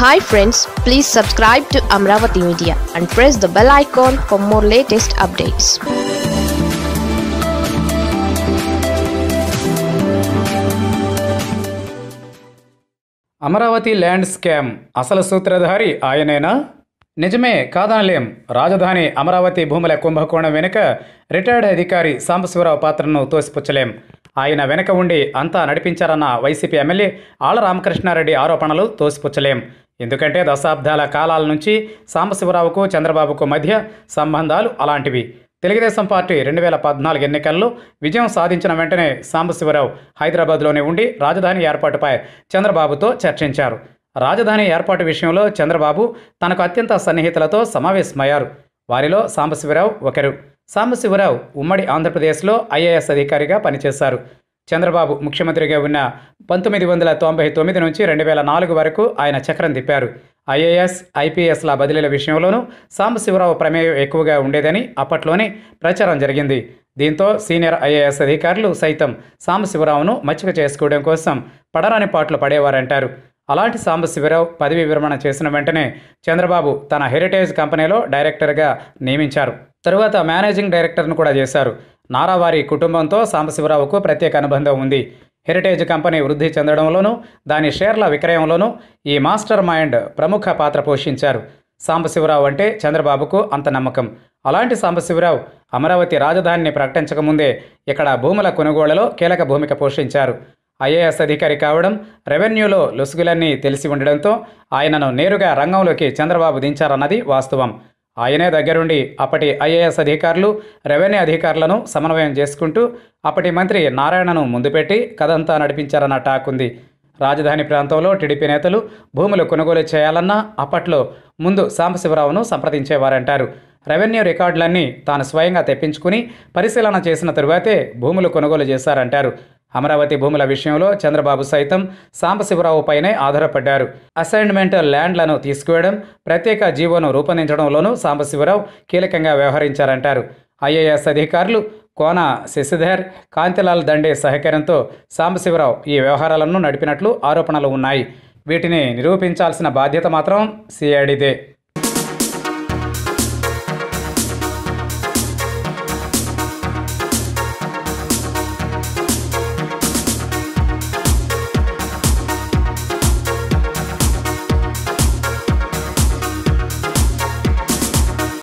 Hi friends please subscribe to Amaravati media and press the bell icon for more latest updates Amaravati land scam అసలు సూత్రధారి ఆయనేనా? నిజమే కాదనలేం. రాజధాని అమరావతి భూముల కుంభకోణం వెనుక రిటైర్డ్ అధికారి సాంబశివరావు పాత్రను తోసిపుచ్చలేం. ఆయన వెనుక ఉండి అంతా నడిపించారన్న వైసీపీ ఎమ్మెల్యే ఆళ్ళ రామకృష్ణారెడ్డి ఆరోపణలు తోసిపుచ్చలేం. ఎందుకంటే దశాబ్దాల కాలాల నుంచి సాంబశివరావుకు చంద్రబాబుకు మధ్య సంబంధాలు అలాంటివి. తెలుగుదేశం పార్టీ రెండు వేల పద్నాలుగు ఎన్నికల్లో విజయం సాధించిన వెంటనే సాంబశివరావు హైదరాబాద్లోనే ఉండి రాజధాని ఏర్పాటుపై చంద్రబాబుతో చర్చించారు. రాజధాని ఏర్పాటు విషయంలో చంద్రబాబు తనకు అత్యంత సన్నిహితులతో సమావేశమయ్యారు. వారిలో సాంబశివరావు ఒకరు. సాంబశివరావు ఉమ్మడి ఆంధ్రప్రదేశ్లో ఐఏఎస్ అధికారిగా పనిచేశారు. చంద్రబాబు ముఖ్యమంత్రిగా ఉన్న పంతొమ్మిది వందల తొంభై తొమ్మిది నుంచి రెండు వేల నాలుగు వరకు ఆయన చక్రం తిప్పారు. ఐఏఎస్ ఐపీఎస్ల బదిలీల విషయంలోనూ సాంబశివరావు ప్రమేయం ఎక్కువగా ఉండేదని అప్పట్లోనే ప్రచారం జరిగింది. దీంతో సీనియర్ ఐఏఎస్ అధికారులు సైతం సాంబశివరావును మచ్చిక చేసుకోవడం కోసం పడరాని పాటలు పడేవారంటారు. అలాంటి సాంబశివరావు పదవి విరమణ చేసిన వెంటనే చంద్రబాబు తన హెరిటేజ్ కంపెనీలో డైరెక్టర్గా నియమించారు. తరువాత మేనేజింగ్ డైరెక్టర్ను కూడా చేశారు. నారావారి కుటుంబంతో సాంబశివరావుకు ప్రత్యేక అనుబంధం ఉంది. హెరిటేజ్ కంపెనీ వృద్ధి చెందడంలోనూ దాని షేర్ల విక్రయంలోనూ ఈ మాస్టర్ మైండ్ ప్రముఖ పాత్ర పోషించారు. సాంబశివరావు అంటే చంద్రబాబుకు అంత నమ్మకం. అలాంటి సాంబశివరావు అమరావతి రాజధానిని ప్రకటించకముందే ఇక్కడ భూముల కొనుగోళ్ళలో కీలక భూమిక పోషించారు. ఐఏఎస్ అధికారి కావడం రెవెన్యూలో లొసుగులన్నీ తెలిసి ఉండడంతో ఆయనను నేరుగా రంగంలోకి చంద్రబాబు దించారన్నది వాస్తవం. ఆయనే దగ్గరుండి అప్పటి ఐఏఎస్ అధికారులు రెవెన్యూ అధికారులను సమన్వయం చేసుకుంటూ అప్పటి మంత్రి నారాయణను ముందుపెట్టి కథంతా నడిపించారన్న టాక్ ఉంది. రాజధాని ప్రాంతంలో టీడీపీ నేతలు భూములు కొనుగోలు చేయాలన్నా అప్పట్లో ముందు సాంబశివరావును సంప్రదించేవారంటారు. రెవెన్యూ రికార్డులన్నీ తాను స్వయంగా తెప్పించుకుని పరిశీలన చేసిన తరువాతే భూములు కొనుగోలు చేశారంటారు. అమరావతి భూముల విషయంలో చంద్రబాబు సైతం సాంబశివరావు పైనే ఆధారపడ్డారు. అసైన్మెంట్ ల్యాండ్లను తీసుకువేయడం ప్రత్యేక జీవోను రూపొందించడంలోనూ సాంబశివరావు కీలకంగా వ్యవహరించారంటారు. ఐఏఎస్ అధికారులు కోన శశిధర్ కాంతిలాల్ దండే సహకారంతో సాంబశివరావు ఈ వ్యవహారాలను నడిపినట్లు ఆరోపణలు ఉన్నాయి. వీటిని నిరూపించాల్సిన బాధ్యత మాత్రం సిఐడిదే.